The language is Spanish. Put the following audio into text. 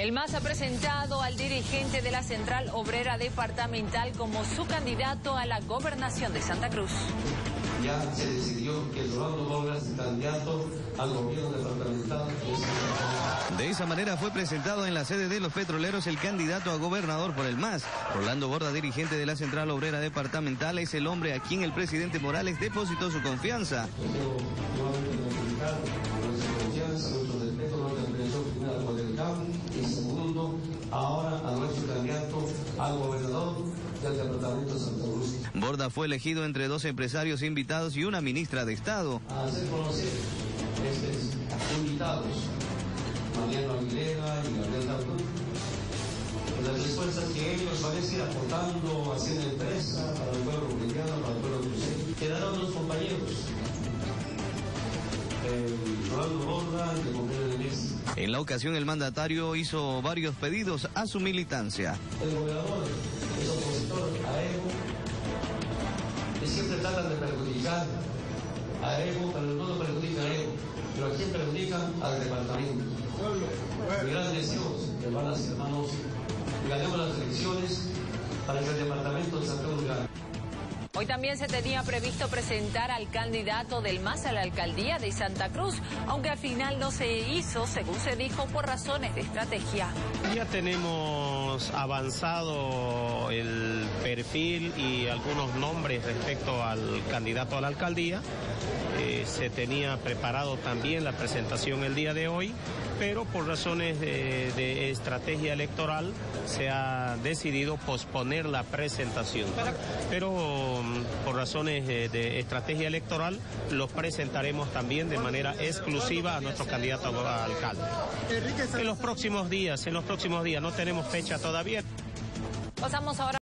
El MAS ha presentado al dirigente de la Central Obrera Departamental como su candidato a la gobernación de Santa Cruz. Ya se decidió que Rolando Borda es candidato al gobierno departamental. De esa manera fue presentado en la sede de los petroleros el candidato a gobernador por el MAS. Rolando Borda, dirigente de la Central Obrera Departamental, es el hombre a quien el presidente Morales depositó su confianza nuevamente notificar nuestra confianza, nuestro respeto, nuestra expresión final por el campo y segundo, ahora a nuestro candidato al gobernador del departamento de Santa Cruz. Borda fue elegido entre dos empresarios invitados y una ministra de Estado. A hacer conocer estos invitados, Mariano Aguilera y Gabriel Dalton, las respuestas que ellos van a ir aportando, haciendo empresa para el pueblo boliviano, para el pueblo cruceño. Quedaron dos compañeros, el Rolando Borda y el compañero de. En la ocasión el mandatario hizo varios pedidos a su militancia. El gobernador es opositor a Evo y siempre tratan de perjudicar a Evo, pero no lo perjudican a Evo, pero a quién perjudican al departamento. Mi gran deseo, hermanas y hermanos, que ganemos las elecciones para que el departamento de Santa Cruz gane. Hoy también se tenía previsto presentar al candidato del MAS a la alcaldía de Santa Cruz, aunque al final no se hizo, según se dijo, por razones de estrategia. Ya tenemos avanzado el perfil y algunos nombres respecto al candidato a la alcaldía. Eh, se tenía preparado también la presentación el día de hoy, pero por razones de, estrategia electoral se ha decidido posponer la presentación. Pero mm, por razones de, de estrategia electoral los presentaremos también de manera exclusiva a nuestro candidato a alcalde. En los próximos días, en los próximos días, no tenemos fecha todavía. Pasamos ahora